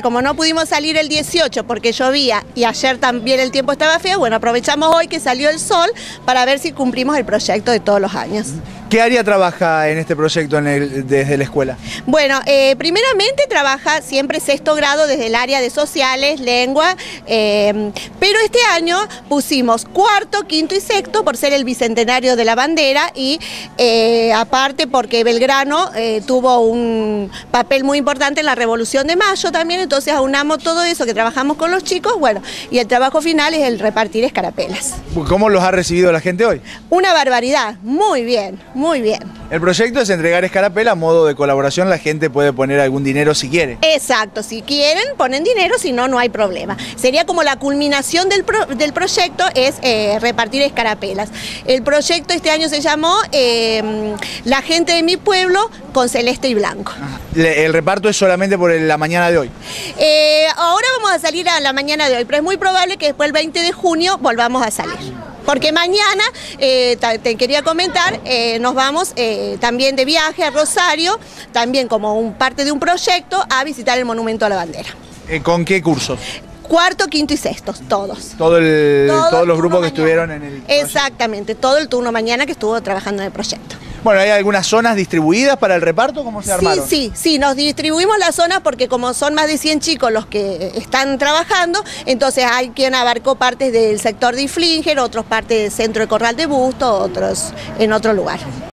Como no pudimos salir el 18 porque llovía y ayer también el tiempo estaba feo, bueno, aprovechamos hoy que salió el sol para ver si cumplimos el proyecto de todos los años. ¿Qué área trabaja en este proyecto desde la escuela? Bueno, eh, primeramente trabaja siempre sexto grado desde el área de sociales, lengua, eh, pero este año pusimos cuarto, quinto y sexto por ser el bicentenario de la bandera y eh, aparte porque Belgrano tuvo un papel muy importante en la Revolución de Mayo también, entonces aunamos todo eso que trabajamos con los chicos, bueno, y el trabajo final es el repartir escarapelas. ¿Cómo los ha recibido la gente hoy? Una barbaridad, muy bien. Muy bien. El proyecto es entregar escarapela a modo de colaboración, la gente puede poner algún dinero si quiere. Exacto, si quieren ponen dinero, si no, no hay problema. Sería como la culminación del, proyecto es eh, repartir escarapelas. El proyecto este año se llamó em, La gente de mi pueblo con celeste y blanco. ¿El reparto es solamente por la mañana de hoy? Eh, ahora vamos a salir a la mañana de hoy, pero es muy probable que después el 20 de junio volvamos a salir. Porque mañana, eh, te quería comentar, eh, nos vamos eh, también de viaje a Rosario, también como un, parte de un proyecto, a visitar el Monumento a la Bandera. ¿Con qué cursos? Cuarto, quinto y sexto, todos. Todo todos los grupos que estuvieron en el... Exactamente, todo el turno mañana que estuvo trabajando en el proyecto. Bueno, ¿hay algunas zonas distribuidas para el reparto? ¿Cómo se armaron? Sí, sí, sí, nos distribuimos las zonas porque como son más de 100 chicos los que están trabajando, entonces hay quien abarcó partes del sector de Iflinger, otros partes del centro de Corral de Busto, otros en otro lugar.